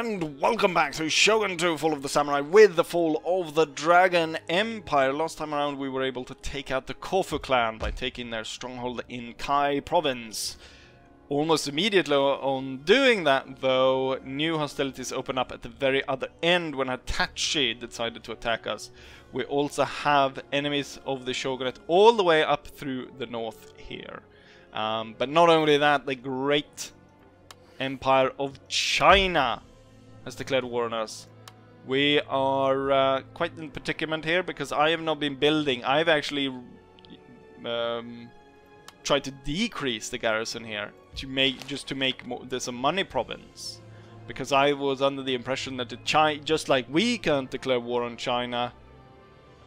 And welcome back to Shogun 2 Fall of the Samurai with the fall of the Dragon Empire. Last time around we were able to take out the Kofu clan by taking their stronghold in Kai province. Almost immediately on doing that though, new hostilities open up at the very other end when Hitachi decided to attack us. We also have enemies of the Shogunate all the way up through the north here. Um, but not only that, the great Empire of China has declared war on us. We are uh, quite in predicament here because I have not been building. I've actually um, tried to decrease the garrison here to make just to make more, this a money province because I was under the impression that the Chi just like we can't declare war on China,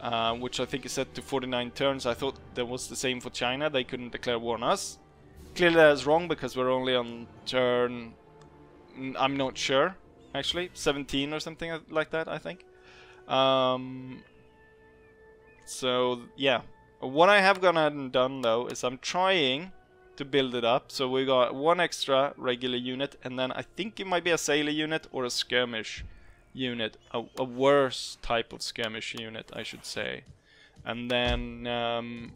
uh, which I think is set to 49 turns. I thought that was the same for China. They couldn't declare war on us. Clearly that's wrong because we're only on turn... I'm not sure, actually. 17 or something like that, I think. Um, so, yeah. What I have gone ahead and done, though, is I'm trying to build it up. So we got one extra regular unit, and then I think it might be a sailor unit or a skirmish unit. A, a worse type of skirmish unit, I should say. And then um,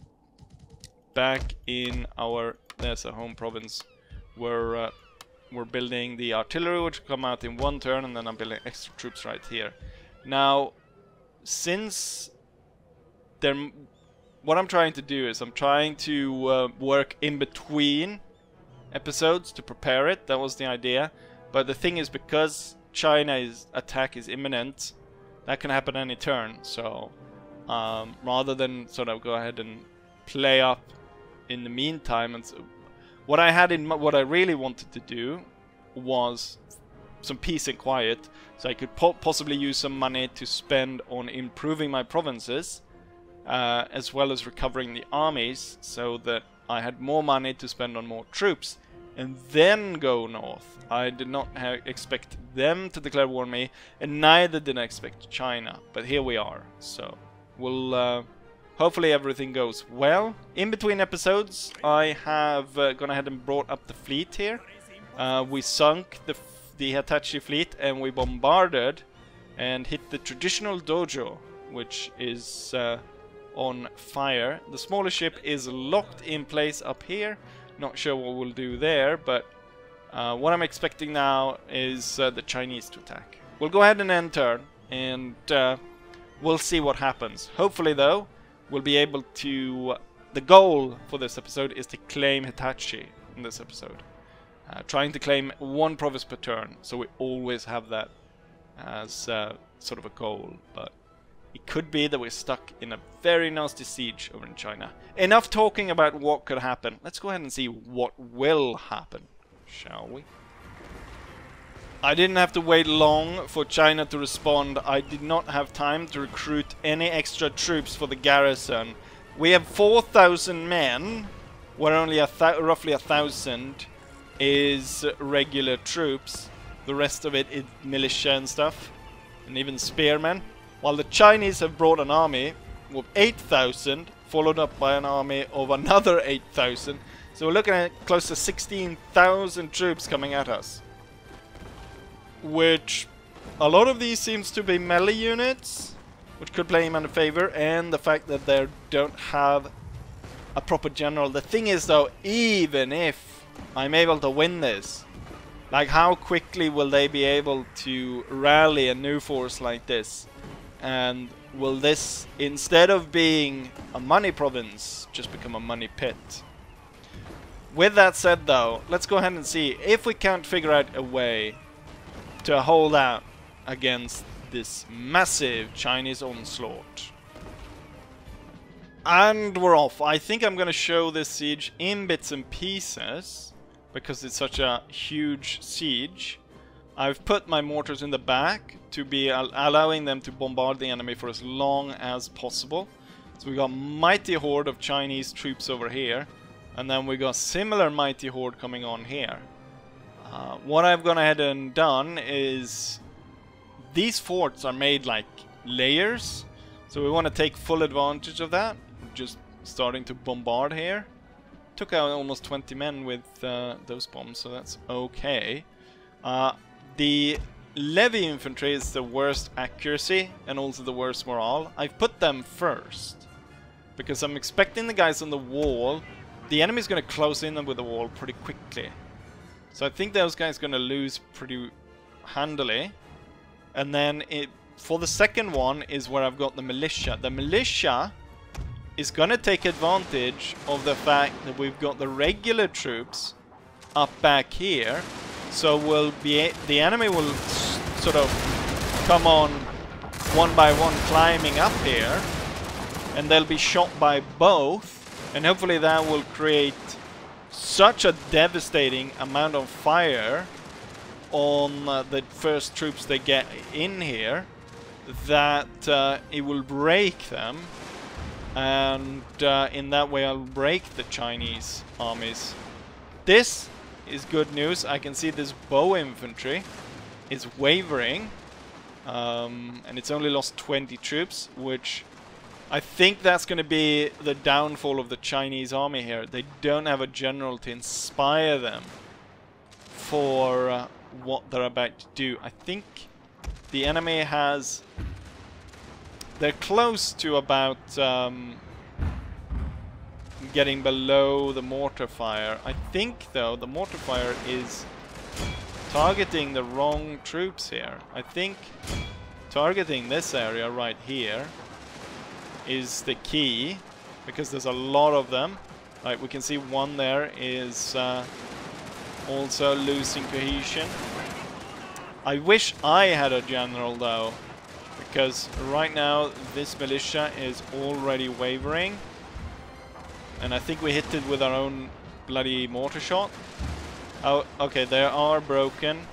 back in our there's a home province where uh, we're building the artillery which come out in one turn and then I'm building extra troops right here. Now, since there, what I'm trying to do is I'm trying to uh, work in between episodes to prepare it. That was the idea. But the thing is, because China's attack is imminent, that can happen any turn. So um, rather than sort of go ahead and play up in the meantime, and what I had in what I really wanted to do was some peace and quiet, so I could po possibly use some money to spend on improving my provinces, uh, as well as recovering the armies, so that I had more money to spend on more troops, and then go north. I did not expect them to declare war on me, and neither did I expect China, but here we are, so we'll... Uh, Hopefully everything goes well. In between episodes, I have uh, gone ahead and brought up the fleet here. Uh, we sunk the, the Hitachi fleet and we bombarded and hit the traditional dojo, which is uh, on fire. The smaller ship is locked in place up here. Not sure what we'll do there, but uh, what I'm expecting now is uh, the Chinese to attack. We'll go ahead and end turn, and uh, we'll see what happens. Hopefully, though, we'll be able to... The goal for this episode is to claim Hitachi in this episode. Uh, trying to claim one province per turn, so we always have that as uh, sort of a goal, but it could be that we're stuck in a very nasty siege over in China. Enough talking about what could happen. Let's go ahead and see what will happen, shall we? I didn't have to wait long for China to respond. I did not have time to recruit any extra troops for the garrison. We have 4,000 men, where only a roughly a thousand is regular troops. The rest of it is militia and stuff, and even spearmen. While the Chinese have brought an army with 8,000, followed up by an army of another 8,000. So we're looking at close to 16,000 troops coming at us which a lot of these seems to be melee units, which could play him in favor, and the fact that they don't have a proper general. The thing is though, even if I'm able to win this, like how quickly will they be able to rally a new force like this? And will this, instead of being a money province, just become a money pit? With that said though, let's go ahead and see if we can't figure out a way to hold out against this massive Chinese onslaught. And we're off. I think I'm gonna show this siege in bits and pieces because it's such a huge siege. I've put my mortars in the back to be al allowing them to bombard the enemy for as long as possible. So we got mighty horde of Chinese troops over here and then we got similar mighty horde coming on here. Uh, what I've gone ahead and done is these forts are made like layers so we want to take full advantage of that just starting to bombard here took out almost 20 men with uh, those bombs so that's okay uh, the levy infantry is the worst accuracy and also the worst morale. I've put them first. Because I'm expecting the guys on the wall. The enemy's going to close in with the wall pretty quickly. So I think those guys going to lose pretty handily. And then it, for the second one is where I've got the militia. The militia is going to take advantage of the fact that we've got the regular troops up back here. So we'll be the enemy will sort of come on one by one climbing up here and they'll be shot by both and hopefully that will create such a devastating amount of fire on uh, the first troops they get in here that uh, it will break them and uh, in that way I'll break the Chinese armies. This is good news. I can see this bow infantry is wavering um, and it's only lost 20 troops which I think that's going to be the downfall of the Chinese army here. They don't have a general to inspire them for uh, what they're about to do. I think the enemy has... They're close to about um, getting below the mortar fire. I think, though, the mortar fire is targeting the wrong troops here. I think targeting this area right here is the key because there's a lot of them. Like we can see one there is uh, also losing cohesion. I wish I had a general though because right now this militia is already wavering and I think we hit it with our own bloody mortar shot. Oh, okay, they are broken.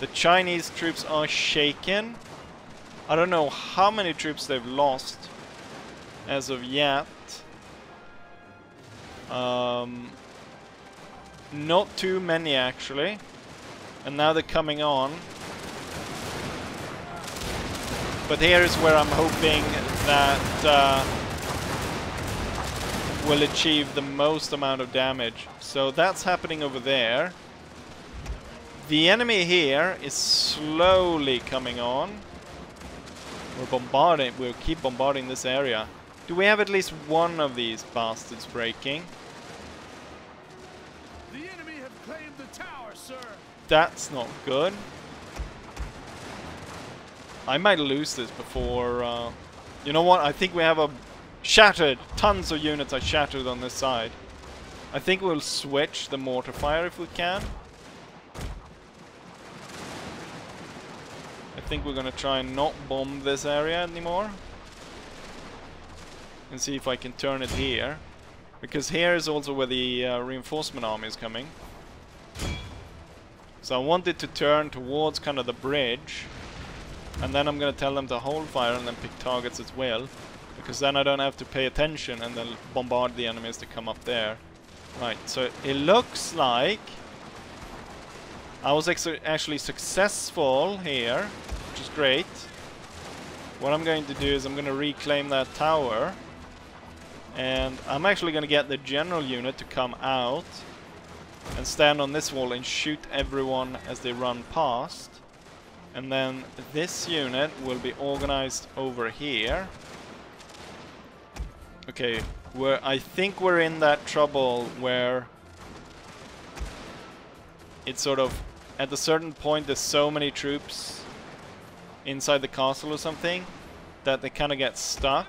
The Chinese troops are shaken. I don't know how many troops they've lost as of yet. Um, not too many actually. And now they're coming on. But here is where I'm hoping that uh, will achieve the most amount of damage. So that's happening over there. The enemy here is slowly coming on. We're bombarding, we'll keep bombarding this area. Do we have at least one of these bastards breaking? The enemy have claimed the tower, sir. That's not good. I might lose this before, uh, You know what? I think we have a... Shattered! Tons of units are shattered on this side. I think we'll switch the mortar fire if we can. Think we're gonna try and not bomb this area anymore. And see if I can turn it here. Because here is also where the uh, reinforcement army is coming. So I want it to turn towards kind of the bridge. And then I'm gonna tell them to hold fire and then pick targets as well. Because then I don't have to pay attention and then bombard the enemies that come up there. Right, so it looks like I was actually successful here, which is great. What I'm going to do is I'm going to reclaim that tower. And I'm actually going to get the general unit to come out and stand on this wall and shoot everyone as they run past. And then this unit will be organized over here. Okay, where I think we're in that trouble where it's sort of at a certain point there's so many troops inside the castle or something that they kind of get stuck.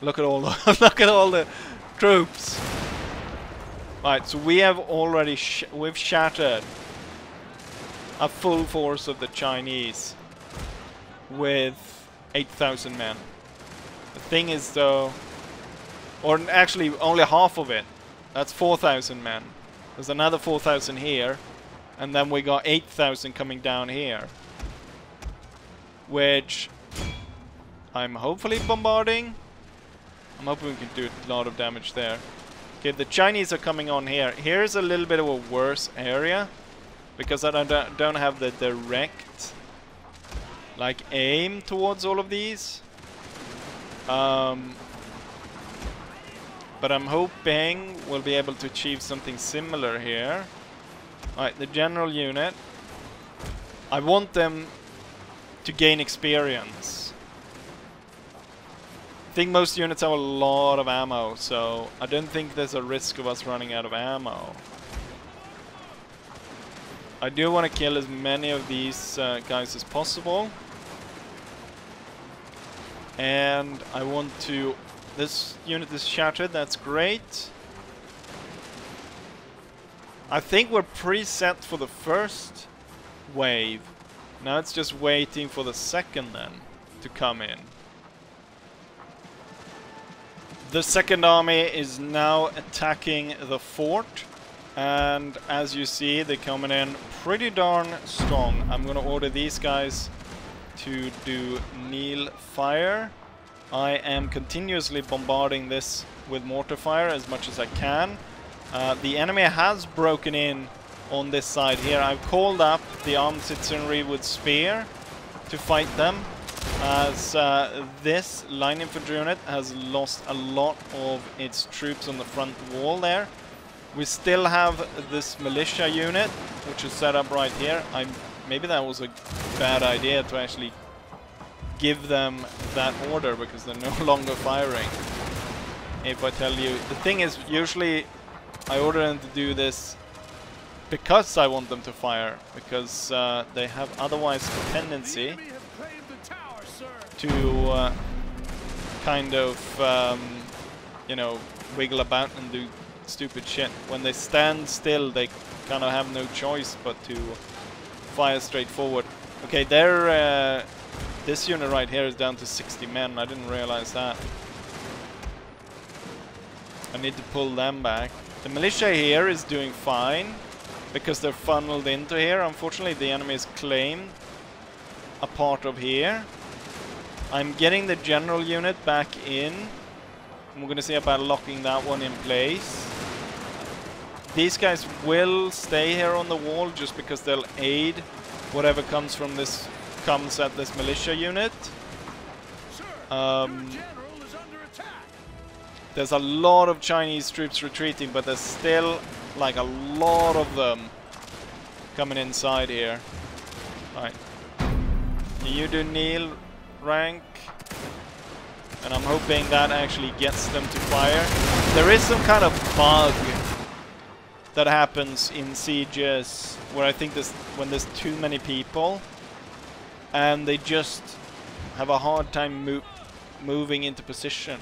Look at all the look at all the troops. Right, so we have already sh we've shattered a full force of the Chinese with 8,000 men. The thing is though, or actually only half of it. That's 4,000 men. There's another 4,000 here. And then we got 8,000 coming down here. Which I'm hopefully bombarding. I'm hoping we can do a lot of damage there. Okay, the Chinese are coming on here. Here's a little bit of a worse area. Because I don't, don't have the direct like aim towards all of these. Um, but I'm hoping we'll be able to achieve something similar here. Right, the general unit I want them to gain experience. I think most units have a lot of ammo, so I don't think there's a risk of us running out of ammo. I do want to kill as many of these uh, guys as possible. And I want to... This unit is shattered, that's great. I think we're preset for the first wave. Now it's just waiting for the second then to come in. The second army is now attacking the fort. And as you see, they're coming in pretty darn strong. I'm gonna order these guys to do kneel fire. I am continuously bombarding this with mortar fire as much as I can. Uh, the enemy has broken in on this side here. I've called up the armed citizenry with spear to fight them as uh, this line infantry unit has lost a lot of its troops on the front wall there. We still have this militia unit, which is set up right here. I'm, maybe that was a bad idea to actually give them that order because they're no longer firing. If I tell you, the thing is, usually I order them to do this because I want them to fire, because uh, they have otherwise a tendency to uh, kind of, um, you know, wiggle about and do stupid shit. When they stand still, they kind of have no choice but to fire straight forward. Okay, they're, uh, this unit right here is down to 60 men. I didn't realize that. I need to pull them back. The militia here is doing fine because they're funneled into here. Unfortunately, the enemy is claimed a part of here. I'm getting the general unit back in. We're going to see about locking that one in place. These guys will stay here on the wall just because they'll aid whatever comes from this comes at this militia unit. Um, there's a lot of Chinese troops retreating, but there's still like a lot of them coming inside here. Right. You do kneel rank. And I'm hoping that actually gets them to fire. There is some kind of bug that happens in sieges where I think this when there's too many people and they just have a hard time mo moving into position.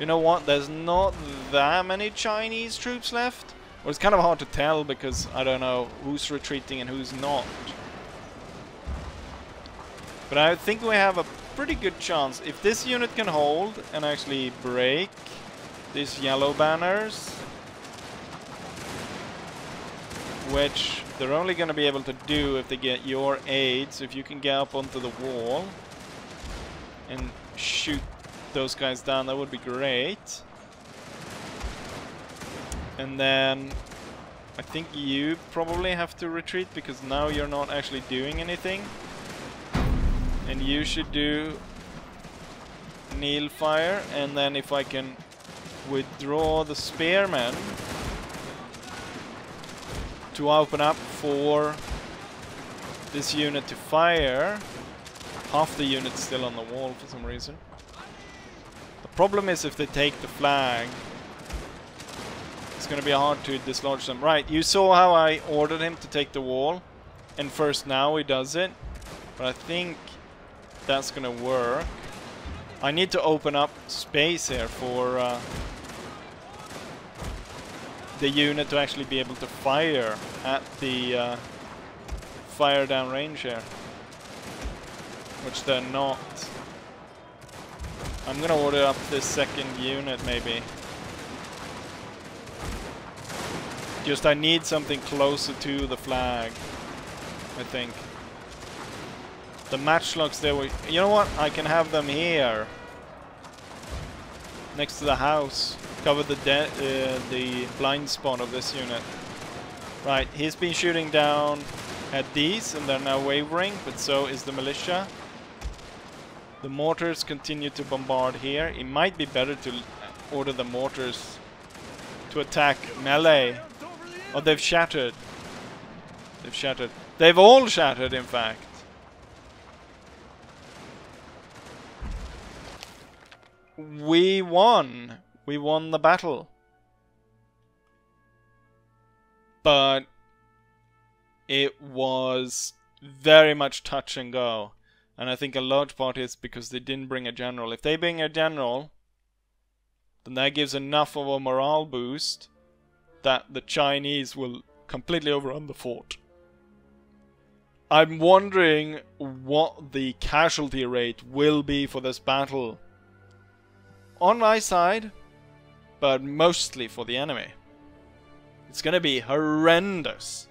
You know what? There's not that many Chinese troops left. Well, it's kind of hard to tell because I don't know who's retreating and who's not. But I think we have a pretty good chance. If this unit can hold and actually break these yellow banners, which they're only going to be able to do if they get your aid. So if you can get up onto the wall and shoot those guys down, that would be great. And then I think you probably have to retreat because now you're not actually doing anything. And you should do kneel fire and then if I can withdraw the spearmen to open up for this unit to fire. Half the unit's still on the wall for some reason. Problem is if they take the flag, it's going to be hard to dislodge them. Right, you saw how I ordered him to take the wall. And first now he does it. But I think that's going to work. I need to open up space here for... Uh, the unit to actually be able to fire at the uh, fire down range here. Which they're not. I'm gonna order up this second unit maybe. Just I need something closer to the flag, I think. The matchlocks there were... You know what? I can have them here. Next to the house cover the uh, the blind spot of this unit. Right, he's been shooting down at these and they're now wavering, but so is the militia. The mortars continue to bombard here. It might be better to order the mortars to attack melee. Oh, they've shattered. They've shattered. They've all shattered, in fact. We won. We won the battle. But it was very much touch and go. And I think a large part is because they didn't bring a general. If they bring a general, then that gives enough of a morale boost that the Chinese will completely overrun the fort. I'm wondering what the casualty rate will be for this battle. On my side, but mostly for the enemy. It's gonna be horrendous.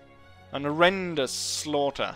An horrendous slaughter.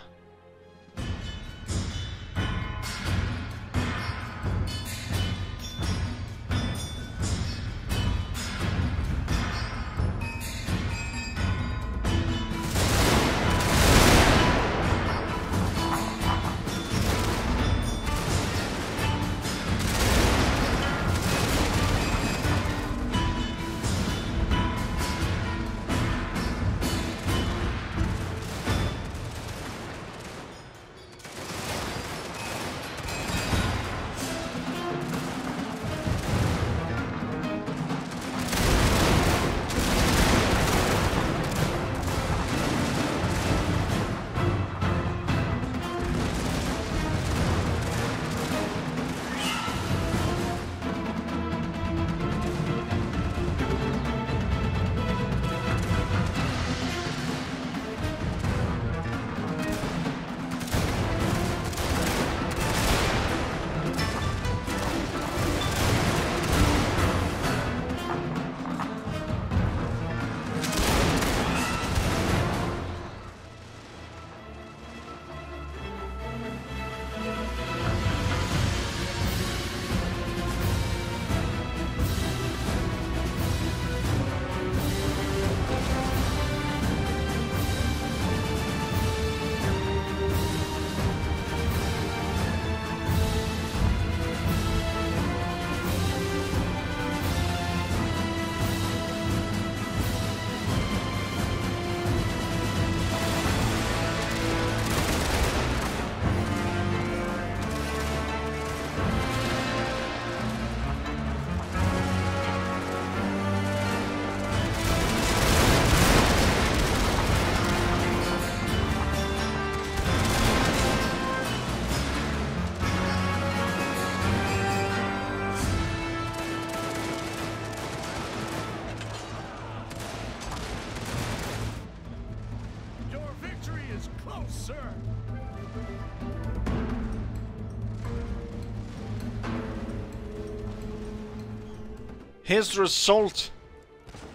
His result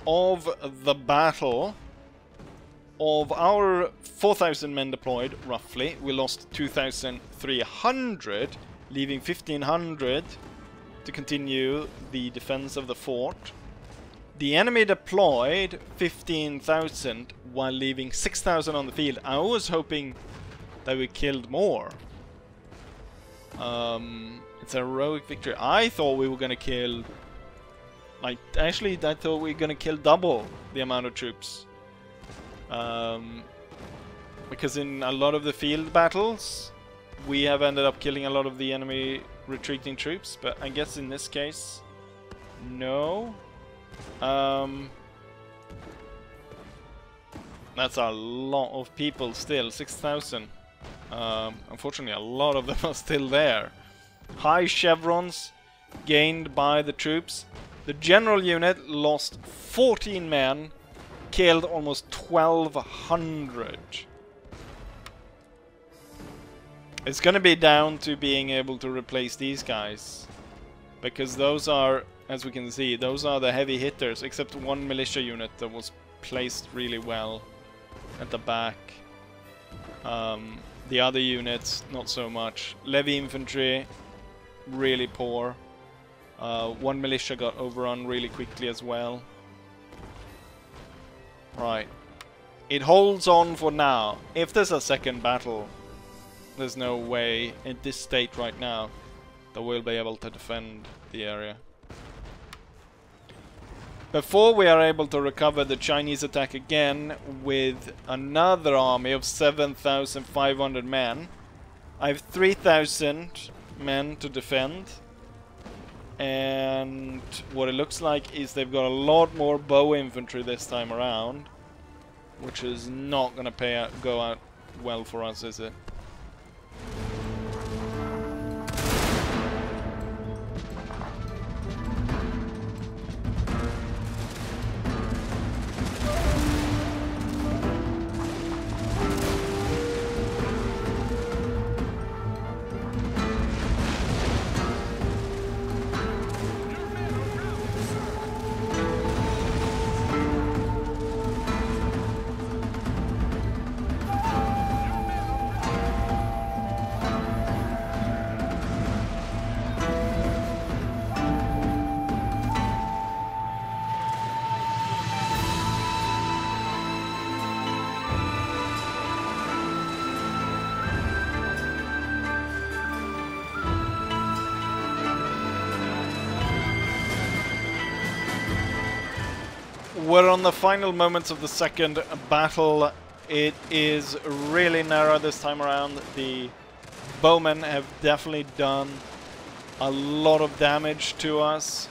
of the battle of our 4,000 men deployed, roughly, we lost 2,300, leaving 1,500 to continue the defense of the fort. The enemy deployed 15,000 while leaving 6,000 on the field. I was hoping that we killed more. Um, it's a heroic victory. I thought we were gonna kill like, actually, I thought we were gonna kill double the amount of troops. Um, because in a lot of the field battles, we have ended up killing a lot of the enemy retreating troops, but I guess in this case, no. Um, that's a lot of people still, 6,000. Um, unfortunately, a lot of them are still there. High chevrons gained by the troops. The general unit lost 14 men, killed almost 1200. It's gonna be down to being able to replace these guys. Because those are, as we can see, those are the heavy hitters, except one militia unit that was placed really well at the back. Um, the other units, not so much. Levy infantry, really poor. Uh, one militia got overrun really quickly as well. Right. It holds on for now. If there's a second battle, there's no way in this state right now that we'll be able to defend the area. before we are able to recover the Chinese attack again with another army of 7,500 men. I have 3,000 men to defend. And what it looks like is they've got a lot more bow infantry this time around. Which is not going to pay out, go out well for us, is it? We're on the final moments of the second battle. It is really narrow this time around. The bowmen have definitely done a lot of damage to us.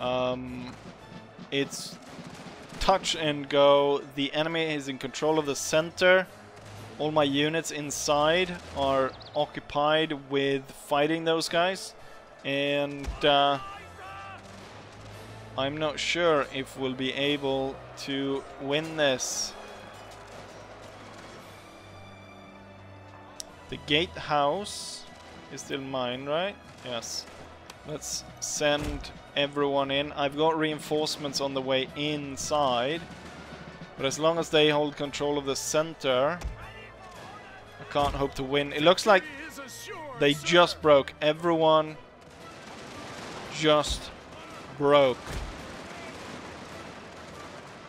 Um, it's touch and go. The enemy is in control of the center. All my units inside are occupied with fighting those guys. And uh, I'm not sure if we'll be able to win this. The gatehouse is still mine, right? Yes. Let's send everyone in. I've got reinforcements on the way inside. But as long as they hold control of the center, I can't hope to win. It looks like they just broke. Everyone just broke.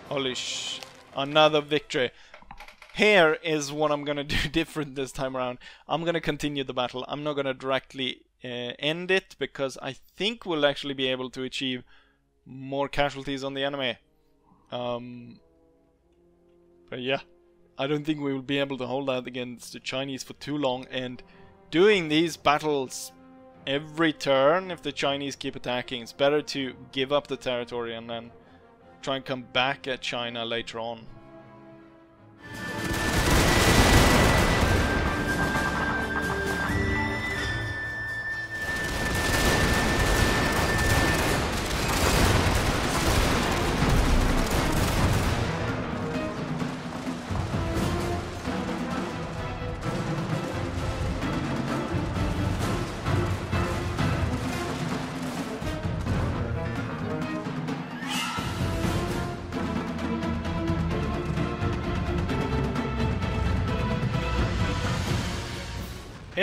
Holy sh... Another victory. Here is what I'm gonna do different this time around. I'm gonna continue the battle. I'm not gonna directly uh, end it because I think we'll actually be able to achieve more casualties on the enemy. Um, but yeah, I don't think we will be able to hold out against the Chinese for too long. And doing these battles every turn, if the Chinese keep attacking, it's better to give up the territory and then try and come back at China later on.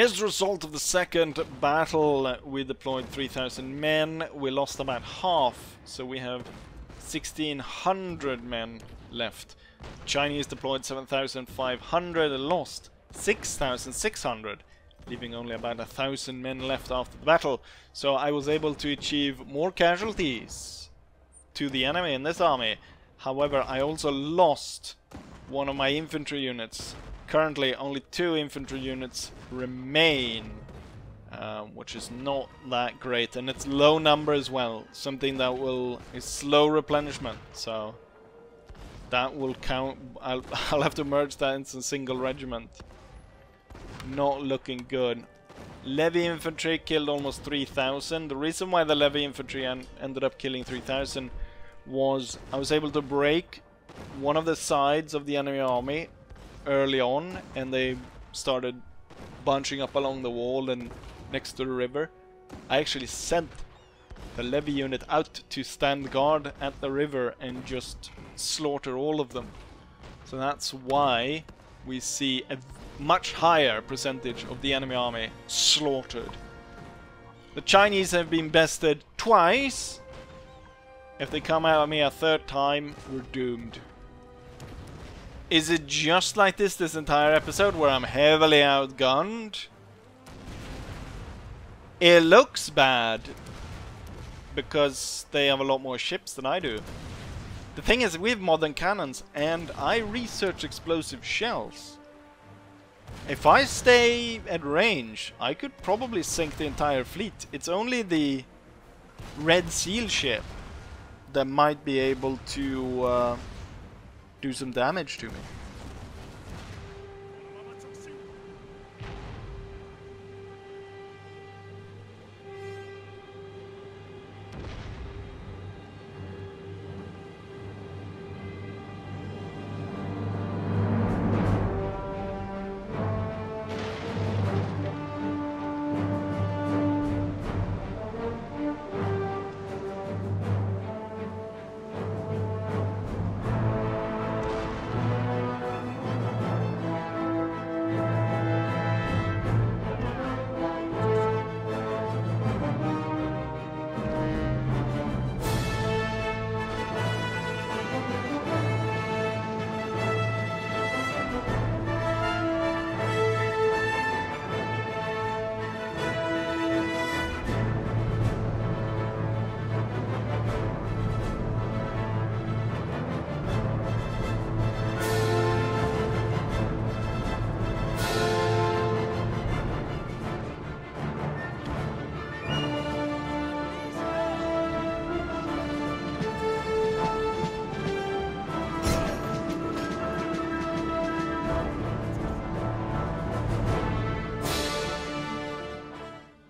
As a result of the second battle, uh, we deployed 3,000 men. We lost about half, so we have 1,600 men left. Chinese deployed 7,500 and lost 6,600, leaving only about 1,000 men left after the battle. So I was able to achieve more casualties to the enemy in this army. However, I also lost one of my infantry units. Currently, only two infantry units remain, uh, which is not that great, and it's low number as well. Something that will is slow replenishment, so that will count. I'll, I'll have to merge that into a single regiment. Not looking good. Levy infantry killed almost 3,000. The reason why the levy infantry en ended up killing 3,000 was I was able to break one of the sides of the enemy army early on and they started bunching up along the wall and next to the river. I actually sent the levy unit out to stand guard at the river and just slaughter all of them. So that's why we see a much higher percentage of the enemy army slaughtered. The Chinese have been bested twice. If they come out at me a third time, we're doomed. Is it just like this this entire episode where I'm heavily outgunned? It looks bad because they have a lot more ships than I do. The thing is, we have modern cannons, and I research explosive shells. If I stay at range, I could probably sink the entire fleet. It's only the Red Seal ship that might be able to uh, do some damage to me.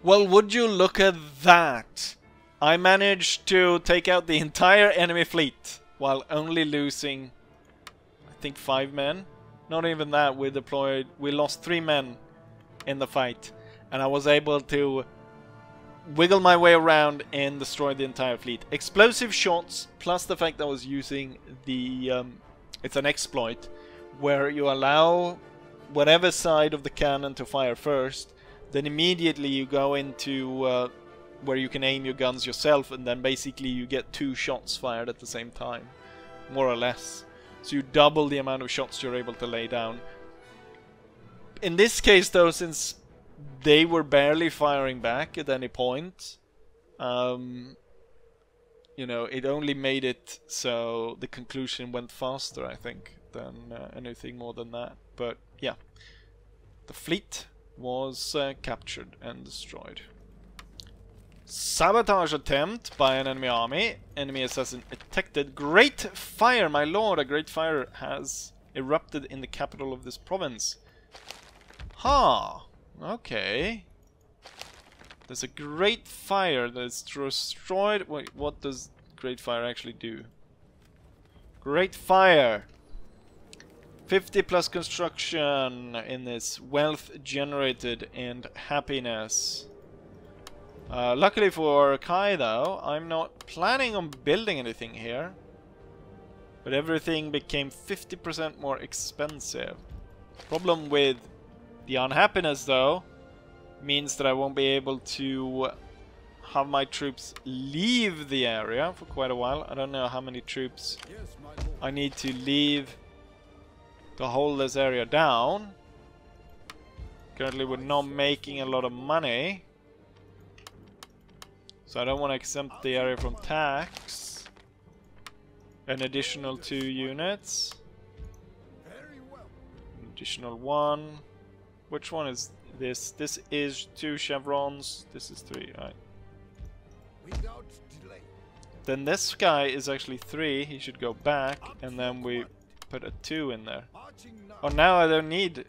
Well, would you look at that? I managed to take out the entire enemy fleet while only losing, I think, five men. Not even that, we deployed, we lost three men in the fight. And I was able to wiggle my way around and destroy the entire fleet. Explosive shots, plus the fact that I was using the, um, it's an exploit, where you allow whatever side of the cannon to fire first, then immediately you go into uh, where you can aim your guns yourself and then basically you get two shots fired at the same time more or less. So you double the amount of shots you're able to lay down. In this case though since they were barely firing back at any point um, you know it only made it so the conclusion went faster I think than uh, anything more than that. But yeah. The fleet was uh, captured and destroyed. Sabotage attempt by an enemy army. Enemy assassin detected. Great fire, my lord! A great fire has erupted in the capital of this province. Ha! Huh. Okay. There's a great fire that's destroyed. Wait, what does great fire actually do? Great fire! 50 plus construction in this wealth generated and happiness. Uh, luckily for Kai though, I'm not planning on building anything here. But everything became 50% more expensive. Problem with the unhappiness though, means that I won't be able to have my troops leave the area for quite a while. I don't know how many troops I need to leave to hold this area down. Currently we're not making a lot of money. So I don't want to exempt the area from tax. An additional two units. An additional one. Which one is this? This is two chevrons. This is three, right. Then this guy is actually three. He should go back. And then we put a two in there. Oh, now I don't need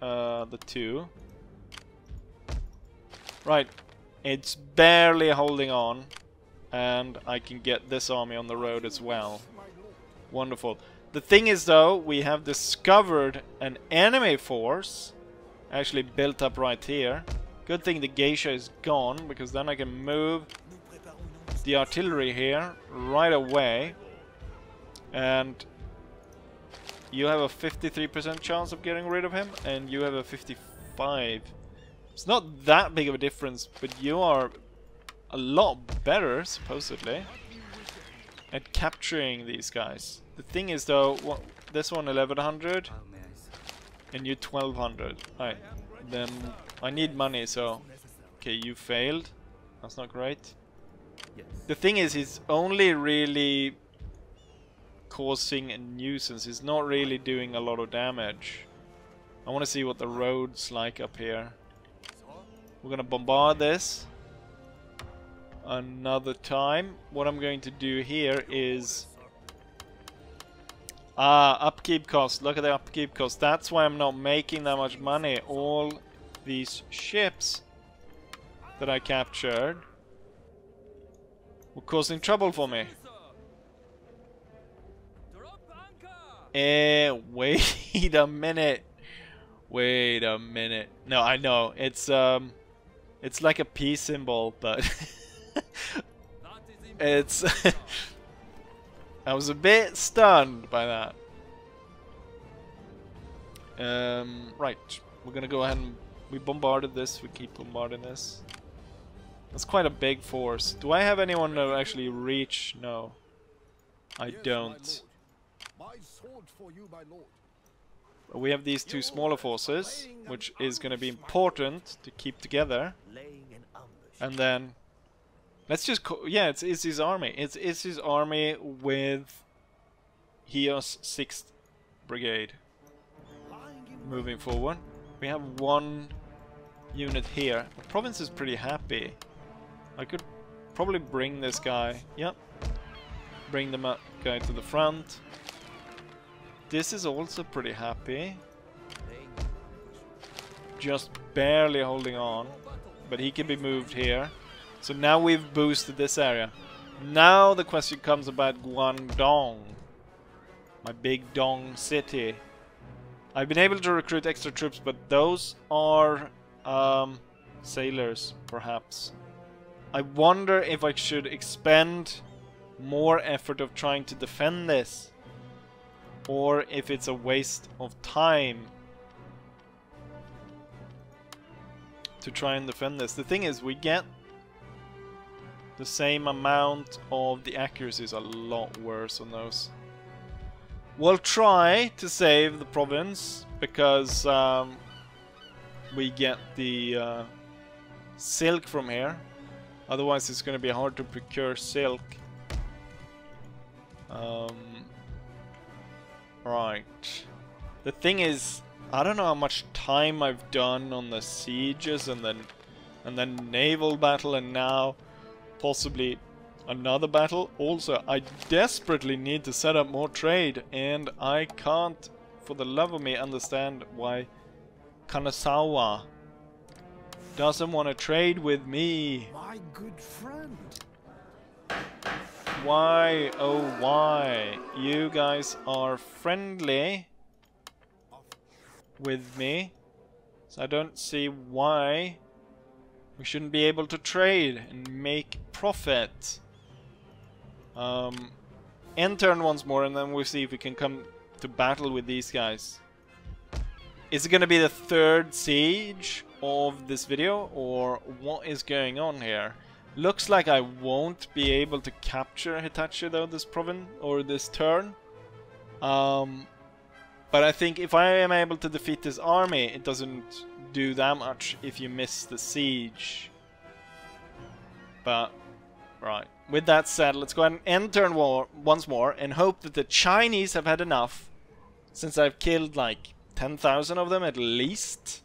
uh, the two. Right, it's barely holding on, and I can get this army on the road as well. Wonderful. The thing is though, we have discovered an enemy force actually built up right here. Good thing the geisha is gone, because then I can move the artillery here right away. And you have a 53% chance of getting rid of him, and you have a 55. It's not that big of a difference, but you are a lot better, supposedly, at capturing these guys. The thing is, though, what, this one 1100, and you 1200. Right, then I need money, so... Okay, you failed. That's not great. The thing is, he's only really causing a nuisance. He's not really doing a lot of damage. I want to see what the road's like up here. We're gonna bombard this another time. What I'm going to do here is ah upkeep cost. Look at the upkeep cost. That's why I'm not making that much money. All these ships that I captured were causing trouble for me. Eh, wait a minute. Wait a minute. No, I know. It's um it's like a P symbol, but it's I was a bit stunned by that. Um right. We're gonna go ahead and we bombarded this, we keep bombarding this. That's quite a big force. Do I have anyone to actually reach? No. I don't. We have these two smaller forces, which is going to be important to keep together. And then, let's just, co yeah, it's, it's his army. It's, it's his army with Hios 6th Brigade. Moving forward. We have one unit here. The province is pretty happy. I could probably bring this guy. Yep. Bring the ma- guy to the front. This is also pretty happy. Just barely holding on. But he can be moved here. So now we've boosted this area. Now the question comes about Guangdong. My big Dong city. I've been able to recruit extra troops, but those are um, sailors, perhaps. I wonder if I should expend more effort of trying to defend this or if it's a waste of time to try and defend this. The thing is, we get the same amount of the accuracy is a lot worse on those. We'll try to save the province because um, we get the uh, silk from here. Otherwise, it's going to be hard to procure silk. Um, right. The thing is, I don't know how much time I've done on the sieges and then and then naval battle and now possibly another battle. Also, I desperately need to set up more trade and I can't for the love of me understand why Kanazawa doesn't want to trade with me. My good friend. Why, oh why? You guys are friendly with me. So I don't see why we shouldn't be able to trade and make profit. Um, end turn once more and then we'll see if we can come to battle with these guys. Is it gonna be the third siege of this video or what is going on here? Looks like I won't be able to capture Hitachi though this province or this turn. Um, but I think if I am able to defeat this army, it doesn't do that much if you miss the siege. But, right. With that said, let's go ahead and end turn war once more and hope that the Chinese have had enough. Since I've killed like 10,000 of them at least.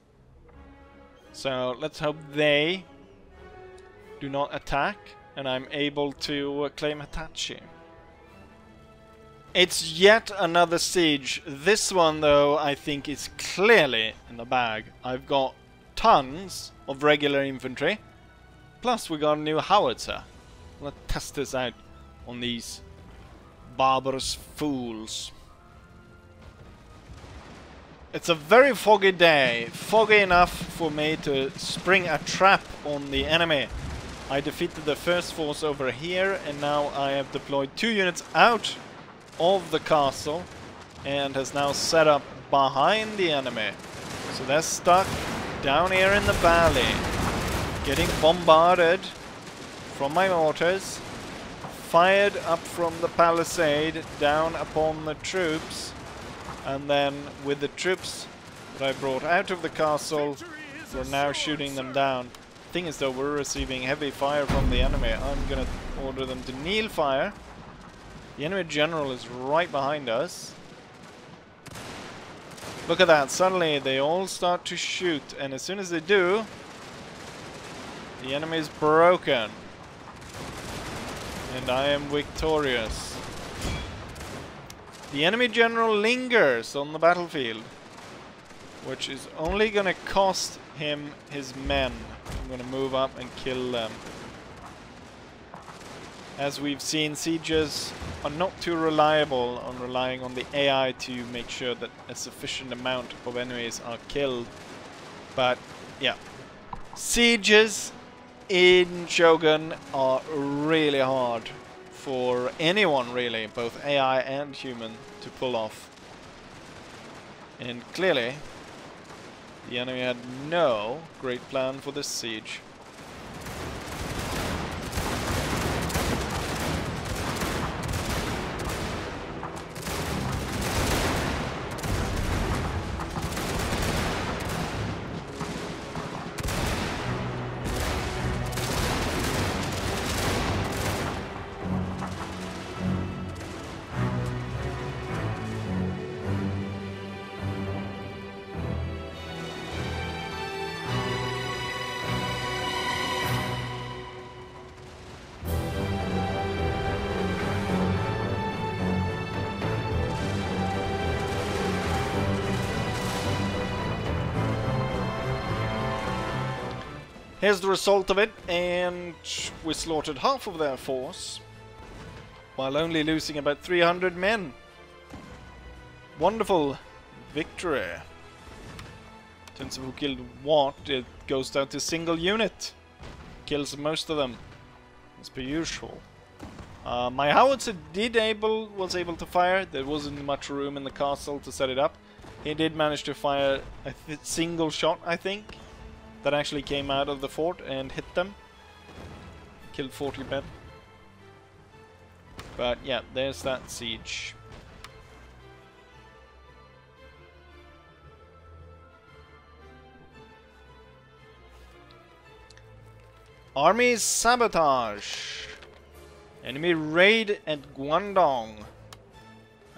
So let's hope they do not attack and I'm able to uh, claim Hitachi. It's yet another siege. This one though I think is clearly in the bag. I've got tons of regular infantry. Plus we got a new howitzer. Let's test this out on these barbarous fools. It's a very foggy day. Foggy enough for me to spring a trap on the enemy. I defeated the first force over here and now I have deployed two units out of the castle and has now set up behind the enemy. So they're stuck down here in the valley, getting bombarded from my mortars, fired up from the palisade down upon the troops, and then with the troops that I brought out of the castle, we're now shooting them down. Thing is though, we're receiving heavy fire from the enemy. I'm gonna order them to kneel fire The enemy general is right behind us. Look at that, suddenly they all start to shoot, and as soon as they do, the enemy is broken. And I am victorious. The enemy general lingers on the battlefield, which is only gonna cost him his men. I'm gonna move up and kill them. As we've seen, sieges are not too reliable on relying on the AI to make sure that a sufficient amount of enemies are killed. But, yeah. Sieges in Shogun are really hard for anyone really, both AI and human, to pull off. And clearly, the enemy had no great plan for this siege. Here's the result of it, and we slaughtered half of their force, while only losing about 300 men. Wonderful victory. In terms of who killed what, it goes down to single unit. Kills most of them, as per usual. Uh, my howitzer did able was able to fire. There wasn't much room in the castle to set it up. He did manage to fire a single shot, I think that actually came out of the fort and hit them. Killed 40 men. But yeah, there's that siege. Army sabotage. Enemy raid at Guangdong.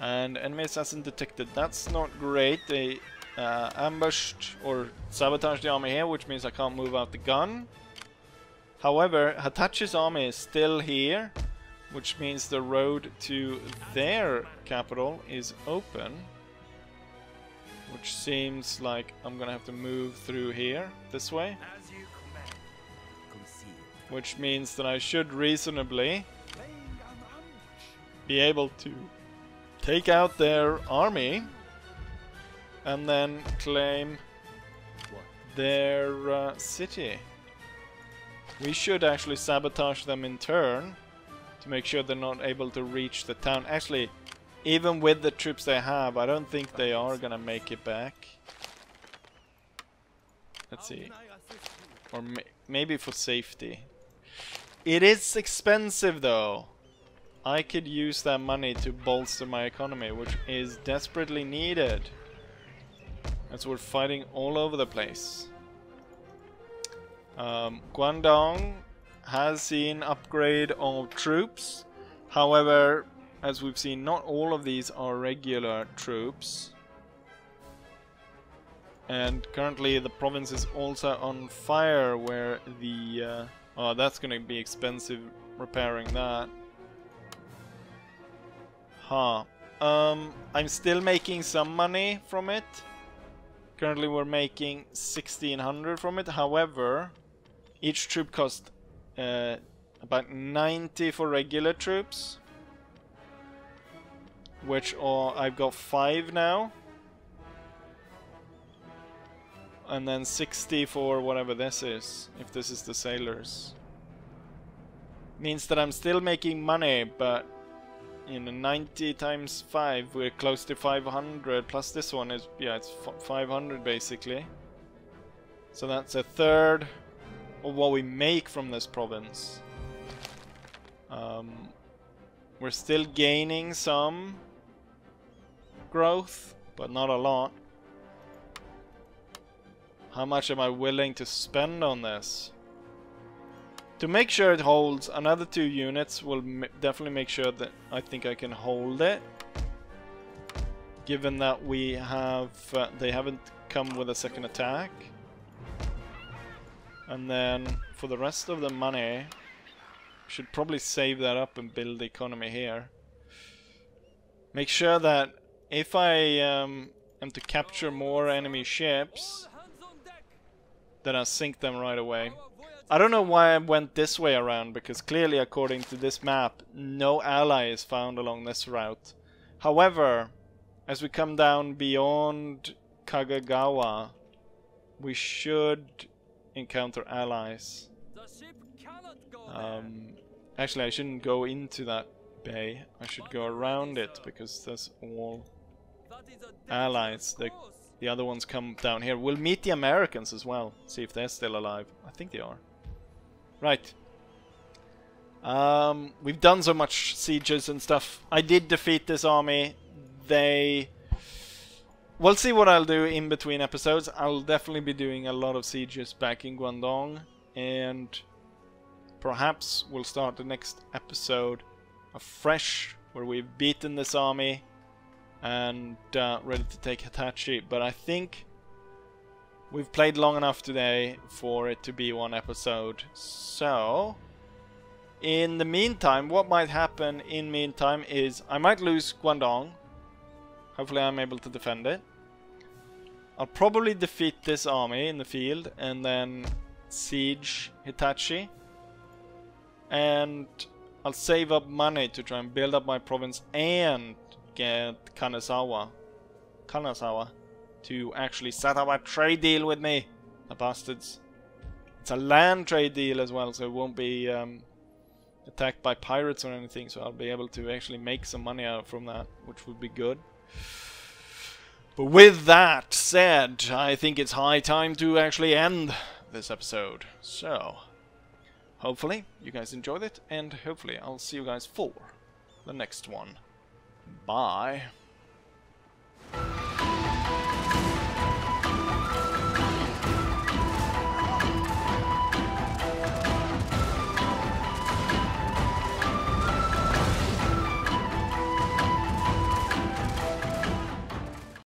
And enemy assassin detected. That's not great. They uh, ambushed or sabotaged the army here, which means I can't move out the gun. However, Hitachi's army is still here, which means the road to their capital is open. Which seems like I'm gonna have to move through here, this way. Which means that I should reasonably be able to take out their army and then claim their uh, city. We should actually sabotage them in turn to make sure they're not able to reach the town. Actually, even with the troops they have, I don't think they are gonna make it back. Let's see. Or may maybe for safety. It is expensive though. I could use that money to bolster my economy, which is desperately needed. As we're fighting all over the place. Um, Guangdong has seen upgrade of troops. However, as we've seen, not all of these are regular troops. And currently the province is also on fire where the... Uh, oh, that's gonna be expensive repairing that. Huh. Um, I'm still making some money from it. Currently we're making 1600 from it. However, each troop costs uh, about 90 for regular troops. Which are, I've got 5 now. And then 60 for whatever this is, if this is the sailors. Means that I'm still making money, but in 90 times 5 we're close to 500 plus this one is yeah it's 500 basically. So that's a third of what we make from this province. Um, we're still gaining some growth but not a lot. How much am I willing to spend on this To make sure it holds, another two units will definitely make sure that I think I can hold it. Given that we have, uh, they haven't come with a second attack. And then for the rest of the money, should probably save that up and build the economy here. Make sure that if I um, am to capture more enemy ships, then I sink them right away. I don't know why I went this way around, because clearly according to this map, no ally is found along this route. However, as we come down beyond Kanagawa, we should encounter allies. Um, actually, I shouldn't go into that bay. I should go around it, because there's all allies. The, the other ones come down here. We'll meet the Americans as well, see if they're still alive. I think they are. Right. Um, we've done so much sieges and stuff. I did defeat this army. They... We'll see what I'll do in between episodes. I'll definitely be doing a lot of sieges back in Guangdong. And perhaps we'll start the next episode afresh, where we've beaten this army and uh, ready to take Hitachi. But I think We've played long enough today for it to be one episode. So, in the meantime, what might happen in meantime is I might lose Guangdong. Hopefully I'm able to defend it. I'll probably defeat this army in the field and then siege Hitachi. And I'll save up money to try and build up my province and get Kanazawa. Kanazawa to actually set up a trade deal with me. The bastards. It's a land trade deal as well, so it won't be um, attacked by pirates or anything, so I'll be able to actually make some money out from that, which would be good. But with that said, I think it's high time to actually end this episode. So, hopefully you guys enjoyed it, and hopefully I'll see you guys for the next one. Bye.